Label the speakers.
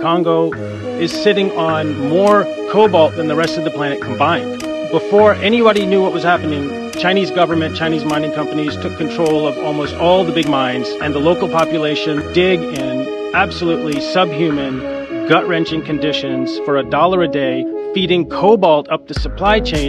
Speaker 1: Congo is sitting on more cobalt than the rest of the planet combined. Before anybody knew what was happening, Chinese government, Chinese mining companies took control of almost all the big mines, and the local population dig in absolutely subhuman, gut wrenching conditions for a dollar a day, feeding cobalt up the supply chain.